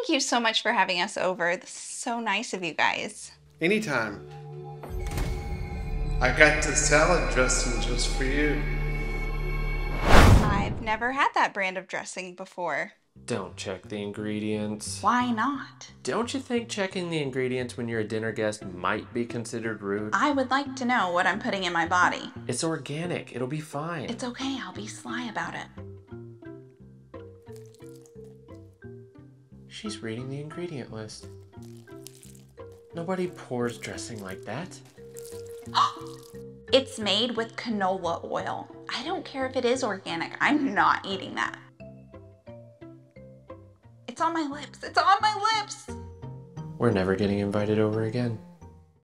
Thank you so much for having us over. This is so nice of you guys. Anytime. I got the salad dressing just for you. I've never had that brand of dressing before. Don't check the ingredients. Why not? Don't you think checking the ingredients when you're a dinner guest might be considered rude? I would like to know what I'm putting in my body. It's organic. It'll be fine. It's okay, I'll be sly about it. She's reading the ingredient list. Nobody pours dressing like that. It's made with canola oil. I don't care if it is organic, I'm not eating that. It's on my lips. It's on my lips. We're never getting invited over again.